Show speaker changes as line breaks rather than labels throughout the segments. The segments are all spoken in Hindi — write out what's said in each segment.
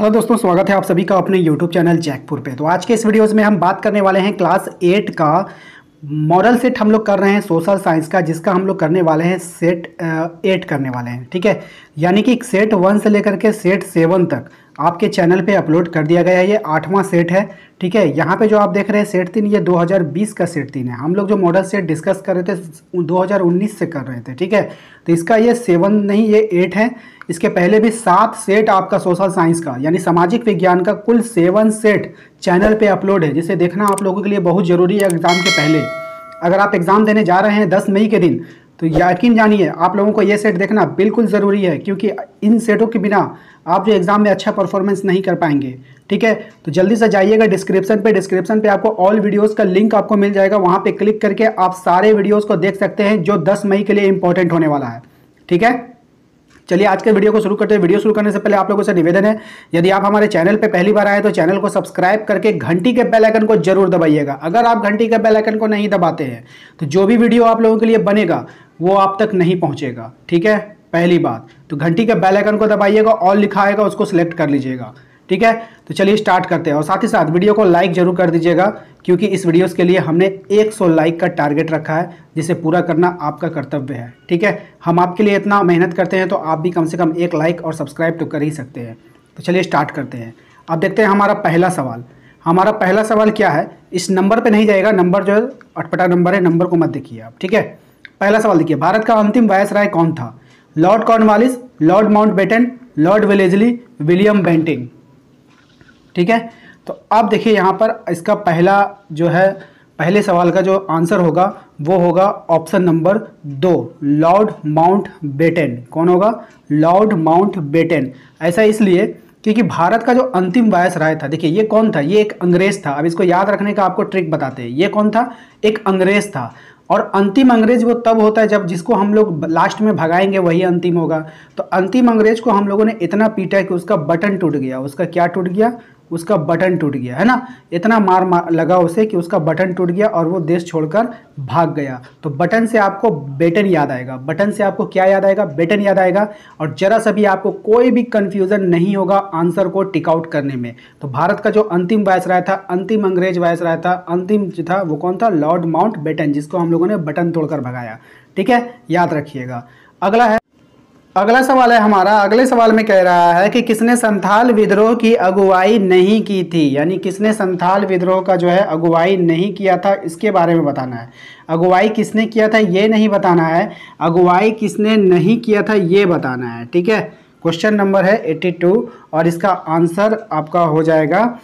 हेलो दोस्तों, स्वागत है आप सभी का अपने यूट्यूब चैनल जैकपुर पे। तो आज के इस वीडियोज़ में हम बात करने वाले हैं क्लास एट का मॉरल सेट हम लोग कर रहे हैं सोशल साइंस का, जिसका हम लोग करने वाले हैं सेट एट करने वाले हैं, ठीक है? यानी कि सेट वन से लेकर के सेट सेवन तक। आपके चैनल पे अपलोड कर दिया गया है, ये आठवां सेट है, ठीक है? यहाँ पे जो आप देख रहे हैं सेट तीन, ये 2020 का सेट तीन है। हम लोग जो मॉडल सेट डिस्कस कर रहे थे 2019 से कर रहे थे, ठीक है? तो इसका ये सेवन नहीं, ये एट है। इसके पहले भी सात सेट आपका सोशल साइंस का, यानी सामाजिक विज्ञान का कुल सेवन सेट चैनल पर अपलोड है, जिसे देखना आप लोगों के लिए बहुत ज़रूरी है एग्ज़ाम के पहले। अगर आप एग्ज़ाम देने जा रहे हैं दस मई के दिन तो यकीन जानिए, आप लोगों को ये सेट देखना बिल्कुल ज़रूरी है, क्योंकि इन सेटों के बिना आप जो एग्ज़ाम में अच्छा परफॉर्मेंस नहीं कर पाएँगे। ठीक है? तो जल्दी से जाइएगा डिस्क्रिप्शन पे डिस्क्रिप्शन पे आपको ऑल वीडियोस का लिंक आपको मिल जाएगा। वहाँ पे क्लिक करके आप सारे वीडियोस को देख सकते हैं, जो 10 मई के लिए इंपॉर्टेंट होने वाला है। ठीक है? चलिए, आज के वीडियो को शुरू करते हैं। वीडियो शुरू करने से पहले आप लोगों से निवेदन है, यदि आप हमारे चैनल पर पहली बार आए तो चैनल को सब्सक्राइब करके घंटी के बेल आइकन को ज़रूर दबाइएगा। अगर आप घंटी के बेल आइकन को नहीं दबाते हैं तो जो भी वीडियो आप लोगों के लिए बनेगा वो आप तक नहीं पहुंचेगा। ठीक है? पहली बात। तो घंटी के बेल आइकन को दबाइएगा ऑल लिखा आएगा उसको सिलेक्ट कर लीजिएगा। ठीक है? तो चलिए स्टार्ट करते हैं। और साथ ही साथ वीडियो को लाइक ज़रूर कर दीजिएगा, क्योंकि इस वीडियोस के लिए हमने 100 लाइक का टारगेट रखा है, जिसे पूरा करना आपका कर्तव्य है। ठीक है? हम आपके लिए इतना मेहनत करते हैं तो आप भी कम से कम एक लाइक और सब्सक्राइब तो कर ही सकते हैं। तो चलिए स्टार्ट करते हैं। अब देखते हैं हमारा पहला सवाल। हमारा पहला सवाल क्या है? इस नंबर पर नहीं जाएगा। नंबर जो है, अटपटा नंबर है नंबर को मत देखिए आप। ठीक है? पहला सवाल देखिए, भारत का अंतिम वायस राय कौन था? Lord Cornwallis, Lord Mountbatten Lord Wellesley, William Bentinck. ठीक है? तो अब देखिए, यहाँ पर इसका पहला जो है, पहले सवाल का जो आंसर होगा, वो होगा ऑप्शन नंबर दो, लॉर्ड माउंट बेटन कौन होगा? लॉर्ड माउंट बेटन ऐसा इसलिए क्योंकि भारत का जो अंतिम वायस राय था, देखिए, ये कौन था? ये एक अंग्रेज़ था। अब इसको याद रखने का आपको ट्रिक बताते हैं। ये कौन था? एक अंग्रेज़ था। और अंतिम अंग्रेज़ वो तब होता है जब जिसको हम लोग लास्ट में भगाएँगे, वही अंतिम होगा। तो अंतिम अंग्रेज़ को हम लोगों ने इतना पीटा कि उसका बटन टूट गया, उसका क्या टूट गया? उसका बटन टूट गया है ना? इतना मार, मार लगा उसे कि उसका बटन टूट गया और वो देश छोड़कर भाग गया। तो बटन से आपको बेटन याद आएगा। बटन से आपको क्या याद आएगा? बेटन याद आएगा। और जरा सा भी आपको कोई भी कन्फ्यूज़न नहीं होगा आंसर को टिक आउट करने में। तो भारत का जो अंतिम वायस राय था अंतिम अंग्रेज़ वायस राय था अंतिम जो था वो कौन था? लॉर्ड माउंट बेटन जिसको हम लोगों ने बटन तोड़कर भगाया। ठीक है? याद रखिएगा। अगला है अगला सवाल है हमारा। अगले सवाल में कह रहा है कि किसने संथाल विद्रोह की अगुवाई नहीं की थी? यानी किसने संथाल विद्रोह का जो है अगुवाई नहीं किया था? इसके बारे में बताना है। अगुवाई किसने किया था ये नहीं बताना है। अगुवाई किसने नहीं किया था ये बताना है। ठीक है? क्वेश्चन नंबर है एट्टी टू और इसका आंसर आपका हो जाएगा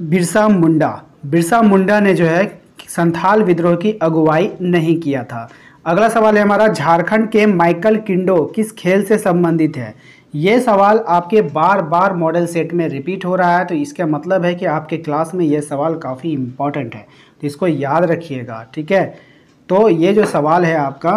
बिरसा मुंडा। बिरसा मुंडा ने जो है संथाल विद्रोह की अगुवाई नहीं किया था। अगला सवाल है हमारा, झारखंड के माइकल किंडो किस खेल से संबंधित है? ये सवाल आपके बार बार मॉडल सेट में रिपीट हो रहा है तो इसका मतलब है कि आपके क्लास में ये सवाल काफ़ी इंपॉर्टेंट है। तो इसको याद रखिएगा, ठीक है? तो ये जो सवाल है आपका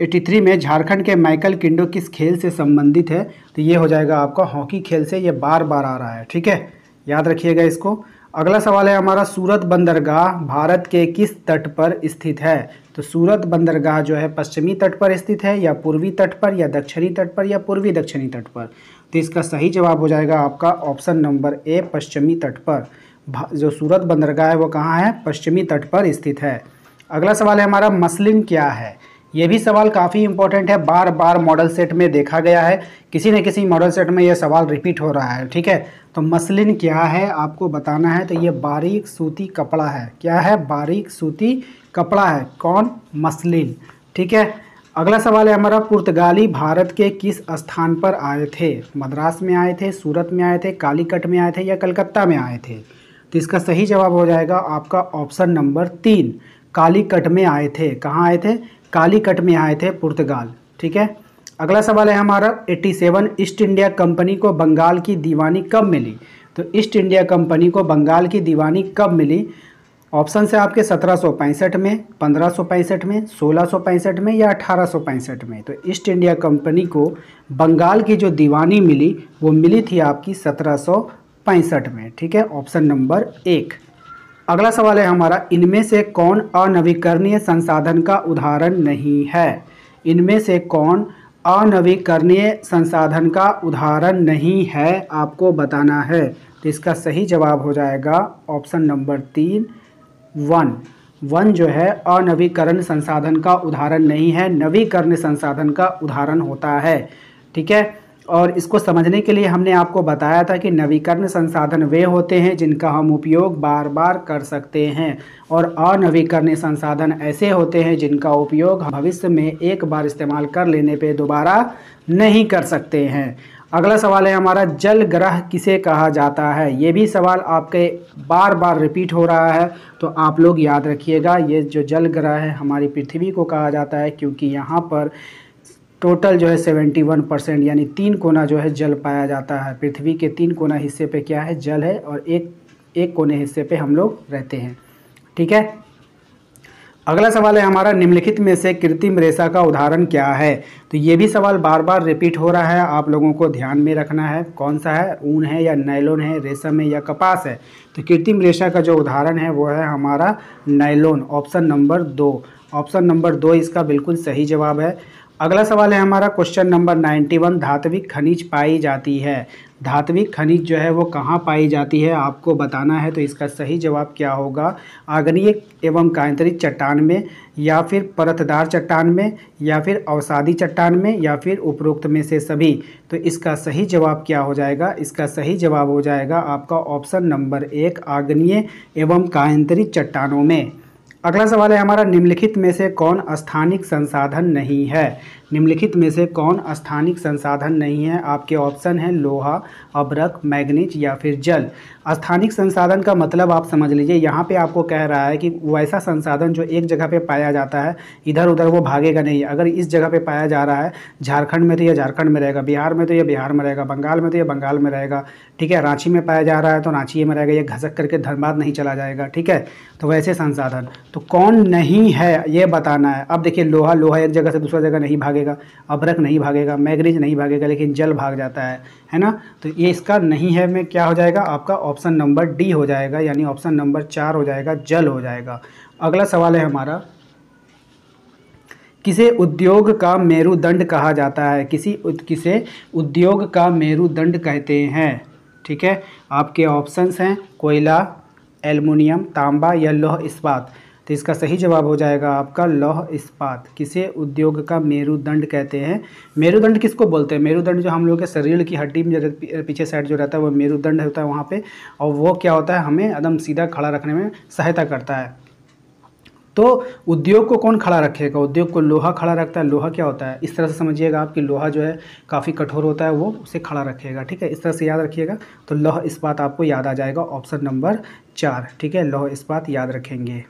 एटी थ्री में झारखंड के माइकल किंडो किस खेल से संबंधित है? तो ये हो जाएगा आपका हॉकी खेल से ये बार बार आ रहा है, ठीक है? याद रखिएगा इसको। अगला सवाल है, हमारा सूरत बंदरगाह भारत के किस तट पर स्थित है? तो सूरत बंदरगाह जो है, पश्चिमी तट पर स्थित है या पूर्वी तट पर या दक्षिणी तट पर या पूर्वी दक्षिणी तट पर? तो इसका सही जवाब हो जाएगा आपका ऑप्शन नंबर ए, पश्चिमी तट पर। जो सूरत बंदरगाह है, वो कहाँ है? पश्चिमी तट पर स्थित है। अगला सवाल है, हमारा मसलिन क्या है? ये भी सवाल काफ़ी इंपॉर्टेंट है। बार बार मॉडल सेट में देखा गया है। किसी न किसी मॉडल सेट में ये सवाल रिपीट हो रहा है, ठीक है? तो मसलिन क्या है, आपको बताना है। तो ये बारीक सूती कपड़ा है। क्या है? बारीक सूती कपड़ा है। कौन? मसलिन, ठीक है? अगला सवाल है हमारा, पुर्तगाली भारत के किस स्थान पर आए थे? मद्रास में आए थे, सूरत में आए थे, कालीकट में आए थे या कलकत्ता में आए थे? तो इसका सही जवाब हो जाएगा आपका ऑप्शन नंबर तीन। कालीकट में आए थे। कहाँ आए थे? कालीकट में आए थे पुर्तगाल, ठीक है? अगला सवाल है हमारा 87 ईस्ट इंडिया कंपनी को बंगाल की दीवानी कब मिली? तो ईस्ट इंडिया कंपनी को बंगाल की दीवानी कब मिली? ऑप्शन से आपके सत्रह सौ पैंसठ में, पंद्रह में, सोलह में या अठारह सौ पैंसठ में। तो ईस्ट इंडिया कंपनी को बंगाल की जो दीवानी मिली, वो मिली थी आपकी सत्रह सौ पैंसठ में, ठीक है? ऑप्शन नंबर एक। अगला सवाल है हमारा, इनमें से कौन अनवीकरणीय संसाधन का उदाहरण नहीं है? इनमें से कौन अनवीकरणीय संसाधन का उदाहरण नहीं है? आपको बताना है। तो इसका सही जवाब हो जाएगा ऑप्शन नंबर तीन, वन। वन जो है, अनवीकरण संसाधन का उदाहरण नहीं है, नवीकरण संसाधन का उदाहरण होता है। ठीक है? और इसको समझने के लिए हमने आपको बताया था कि नवीकरण संसाधन वे होते हैं जिनका हम उपयोग बार बार कर सकते हैं और अनवीकरणीय संसाधन ऐसे होते हैं जिनका उपयोग भविष्य में एक बार इस्तेमाल कर लेने पे दोबारा नहीं कर सकते हैं। अगला सवाल है हमारा, जल ग्रह किसे कहा जाता है? ये भी सवाल आपके बार बार रिपीट हो रहा है तो आप लोग याद रखिएगा, ये जो जल ग्रह है, हमारी पृथ्वी को कहा जाता है, क्योंकि यहाँ पर टोटल जो है सेवेंटी वन परसेंट, यानी तीन कोना जो है जल पाया जाता है। पृथ्वी के तीन कोना हिस्से पे क्या है? जल है और एक एक कोने हिस्से पे हम लोग रहते हैं। ठीक है? अगला सवाल है हमारा, निम्नलिखित में से कृत्रिम रेशा का उदाहरण क्या है? तो ये भी सवाल बार बार रिपीट हो रहा है, आप लोगों को ध्यान में रखना है। कौन सा है? ऊन है या नायलोन है, रेशम है या कपास है? तो कृत्रिम रेशा का जो उदाहरण है, वो है हमारा नायलोन, ऑप्शन नंबर दो। ऑप्शन नंबर दो, इसका बिल्कुल सही जवाब है। अगला सवाल है हमारा क्वेश्चन नंबर नाइन्टी वन धात्विक खनिज पाई जाती है। धात्विक खनिज जो है वो कहाँ पाई जाती है, आपको बताना है तो इसका सही जवाब क्या होगा? आग्नेय एवं कांतरिक चट्टान में, या फिर परतदार चट्टान में, या फिर अवसादी चट्टान में, या फिर उपरोक्त में से सभी? तो इसका सही जवाब क्या हो जाएगा? इसका सही जवाब हो जाएगा आपका ऑप्शन नंबर एक, आग्नेय एवं कांतरिक चट्टानों में। अगला सवाल है हमारा, निम्नलिखित में से कौन स्थानिक संसाधन नहीं है? निम्नलिखित में से कौन स्थानिक संसाधन नहीं है? आपके ऑप्शन हैं लोहा अब्रक मैग्नीज या फिर जल। स्थानिक संसाधन का मतलब आप समझ लीजिए, यहाँ पे आपको कह रहा है कि वैसा संसाधन जो एक जगह पे पाया जाता है इधर उधर वो भागेगा नहीं। अगर इस जगह पे पाया जा रहा है, झारखंड में तो यह झारखंड में रहेगा, बिहार में तो यह बिहार में रहेगा, बंगाल में तो यह बंगाल में रहेगा, ठीक है? रांची में पाया जा रहा है तो रांची में रहेगा ये घसक करके धनबाद नहीं चला जाएगा, ठीक है? तो वैसे संसाधन। तो कौन नहीं है, ये बताना है। अब देखिए, लोहा लोहा एक जगह से दूसरा जगह नहीं भागेगा, अबरक नहीं भागेगा, मैग्नीज नहीं भागेगा, लेकिन जल भाग जाता है है ना? तो ये इसका नहीं है में क्या हो जाएगा? आपका ऑप्शन नंबर डी हो जाएगा, यानी ऑप्शन नंबर चार हो जाएगा, जल हो जाएगा। अगला सवाल है हमारा, किसे उद्योग का मेरुदंड कहा जाता है? किसी किसे उद्योग का मेरुदंड कहते हैं? ठीक है? आपके ऑप्शंस हैं, कोयला, एल्युमिनियम, तांबा या लोह इस्पात। तो इसका सही जवाब हो जाएगा आपका लौह इस्पात, किसे उद्योग का मेरुदंड कहते हैं? मेरुदंड किसको बोलते हैं? मेरुदंड जो हम लोग के शरीर की हड्डी में पीछे साइड जो रहता है, वो मेरुदंड होता है वहाँ पे, और वो क्या होता है? हमें एकदम सीधा खड़ा रखने में सहायता करता है। तो उद्योग को कौन खड़ा रखेगा? उद्योग को लोहा खड़ा रखता है। लोहा क्या होता है? इस तरह से समझिएगा आप कि लोहा जो है काफ़ी कठोर होता है, वो उसे खड़ा रखेगा, ठीक है? इस तरह से याद रखिएगा तो लोह इस्पात आपको याद आ जाएगा ऑप्शन नंबर चार, ठीक है? लोह इस्पात याद रखेंगे।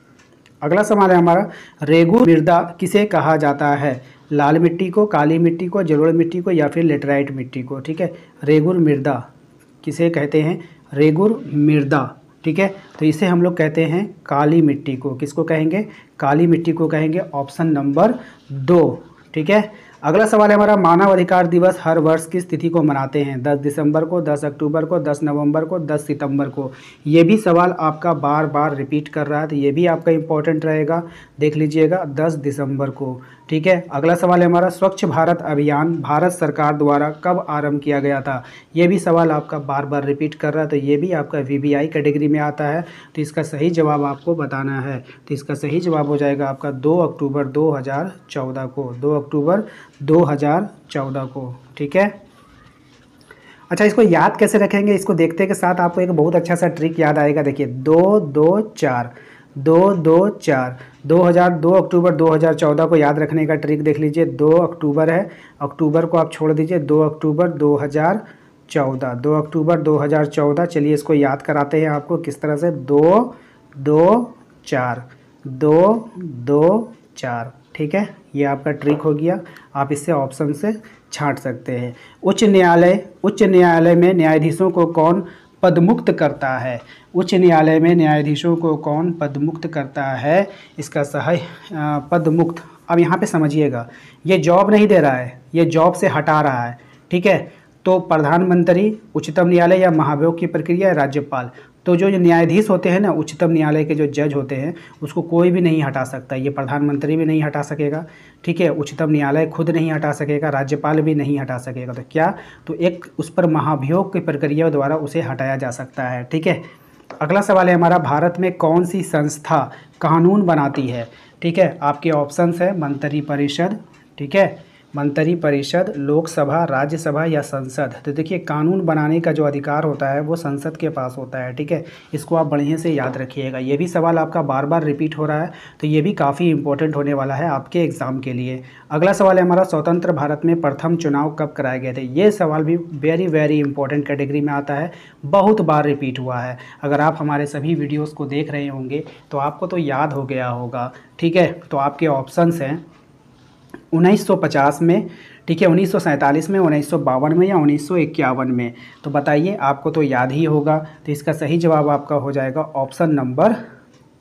अगला सवाल है हमारा, रेगू मृदा किसे कहा जाता है? लाल मिट्टी को, काली मिट्टी को जलोड़ मिट्टी को या फिर लेटराइट मिट्टी को? ठीक है रेगुर मृदा किसे कहते हैं? रेगुर मृदा, ठीक है? तो इसे हम लोग कहते हैं काली मिट्टी को। किसको कहेंगे? काली मिट्टी को कहेंगे, ऑप्शन नंबर दो, ठीक है? अगला सवाल है, हमारा मानव अधिकार दिवस हर वर्ष किस तिथि को मनाते हैं? 10 दिसंबर को 10 अक्टूबर को 10 नवंबर को 10 सितंबर को? ये भी सवाल आपका बार बार रिपीट कर रहा है तो ये भी आपका इंपॉर्टेंट रहेगा। देख लीजिएगा 10 दिसंबर को, ठीक है? अगला सवाल है, हमारा स्वच्छ भारत अभियान भारत सरकार द्वारा कब आरंभ किया गया था? ये भी सवाल आपका बार बार रिपीट कर रहा है तो ये भी आपका वी कैटेगरी में आता है तो इसका सही जवाब आपको बताना है। तो इसका सही जवाब हो जाएगा आपका दो अक्टूबर दो हज़ार चौदह को। दो अक्टूबर 2014 को, ठीक है? अच्छा इसको याद कैसे रखेंगे? इसको देखते के साथ आपको एक बहुत अच्छा सा ट्रिक याद आएगा। देखिए, दो दो, चार, दो दो, चार, दो हज़ार दो अक्टूबर 2014 को याद रखने का ट्रिक देख लीजिए। दो अक्टूबर है, अक्टूबर को आप छोड़ दीजिए। दो अक्टूबर 2014 दो अक्टूबर 2014 चलिए इसको याद कराते हैं आपको किस तरह से। दो दो, चार, दो दो, चार। ठीक है? ये आपका ट्रिक हो गया। आप इससे ऑप्शन से छांट सकते हैं। उच्च न्यायालय उच्च न्यायालय में न्यायाधीशों को कौन पदमुक्त करता है? उच्च न्यायालय में न्यायाधीशों को कौन पदमुक्त करता है? इसका सहाय पदमुक्त। अब यहाँ पे समझिएगा। ये जॉब नहीं दे रहा है। ये जॉब से हटा रहा है। ठीक है? तो प्रधानमंत्री, उच्चतम न्यायालय या महाभियोग की प्रक्रिया राज्यपाल। तो जो न्यायाधीश होते हैं ना, उच्चतम न्यायालय के जो जज होते हैं, उसको कोई भी नहीं हटा सकता। ये प्रधानमंत्री भी नहीं हटा सकेगा, ठीक है? उच्चतम न्यायालय खुद नहीं हटा सकेगा, राज्यपाल भी नहीं हटा सकेगा। तो क्या? तो एक उस पर महाभियोग की प्रक्रिया द्वारा उसे हटाया जा सकता है, ठीक है? अगला सवाल है हमारा, भारत में कौन सी संस्था कानून बनाती है? ठीक है? आपके ऑप्शंस है मंत्री परिषद, ठीक है? मंत्री परिषद, लोकसभा, राज्यसभा या संसद। तो देखिए, कानून बनाने का जो अधिकार होता है, वो संसद के पास होता है, ठीक है? इसको आप बढ़िया से याद रखिएगा। ये भी सवाल आपका बार बार रिपीट हो रहा है तो ये भी काफ़ी इंपॉर्टेंट होने वाला है आपके एग्ज़ाम के लिए। अगला सवाल है हमारा, स्वतंत्र भारत में प्रथम चुनाव कब कराए गए थे? ये सवाल भी वेरी वेरी इंपॉर्टेंट कैटेगरी में आता है। बहुत बार रिपीट हुआ है। अगर आप हमारे सभी वीडियोज़ को देख रहे होंगे तो आपको तो याद हो गया होगा, ठीक है? तो आपके ऑप्शंस हैं। 1950 में, ठीक है, उन्नीस सौ सैंतालीस में, उन्नीस सौ बावन में या उन्नीस सौ इक्यावन में? तो बताइए, आपको तो याद ही होगा। तो इसका सही जवाब आपका हो जाएगा ऑप्शन नंबर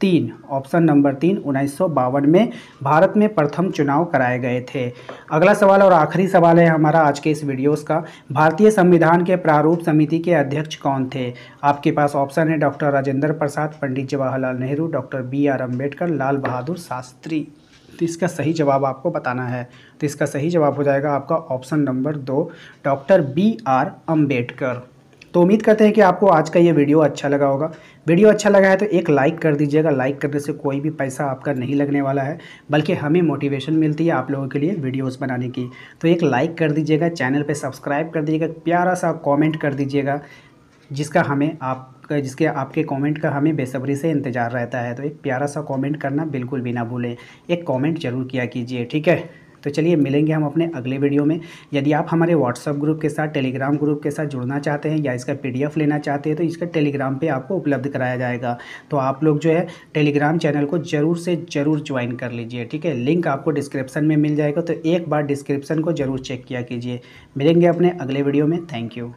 तीन। ऑप्शन नंबर तीन, उन्नीस में भारत में प्रथम चुनाव कराए गए थे। अगला सवाल और आखिरी सवाल है हमारा आज के इस वीडियोस का। भारतीय संविधान के प्रारूप समिति के अध्यक्ष कौन थे? आपके पास ऑप्शन है doctor Rajendra Prasad, Pandit Jawaharlal Nehru, doctor B R Ambedkar Lal Bahadur Shastri. तो इसका सही जवाब आपको बताना है। तो इसका सही जवाब हो जाएगा आपका ऑप्शन नंबर दो, डॉक्टर बी आर अंबेडकर तो उम्मीद करते हैं कि आपको आज का ये वीडियो अच्छा लगा होगा। वीडियो अच्छा लगा है तो एक लाइक कर दीजिएगा। लाइक करने से कोई भी पैसा आपका नहीं लगने वाला है, बल्कि हमें मोटिवेशन मिलती है आप लोगों के लिए वीडियोस बनाने की। तो एक लाइक कर दीजिएगा, चैनल पे सब्सक्राइब कर दीजिएगा, प्यारा सा कमेंट कर दीजिएगा, जिसका हमें आप जिसके आपके कमेंट का हमें बेसब्री से इंतज़ार रहता है तो एक प्यारा सा कमेंट करना बिल्कुल भी ना भूलें। एक कमेंट ज़रूर किया कीजिए, ठीक है? तो चलिए, मिलेंगे हम अपने अगले वीडियो में। यदि आप हमारे व्हाट्सअप ग्रुप के साथ टेलीग्राम ग्रुप के साथ जुड़ना चाहते हैं या इसका पीडीएफ लेना चाहते हैं तो इसका टेलीग्राम पे आपको उपलब्ध कराया जाएगा। तो आप लोग जो है टेलीग्राम चैनल को ज़रूर से ज़रूर ज्वाइन कर लीजिए, ठीक है? लिंक आपको डिस्क्रिप्सन में मिल जाएगा तो एक बार डिस्क्रिप्सन को ज़रूर चेक किया कीजिए। मिलेंगे अपने अगले वीडियो में। Thank you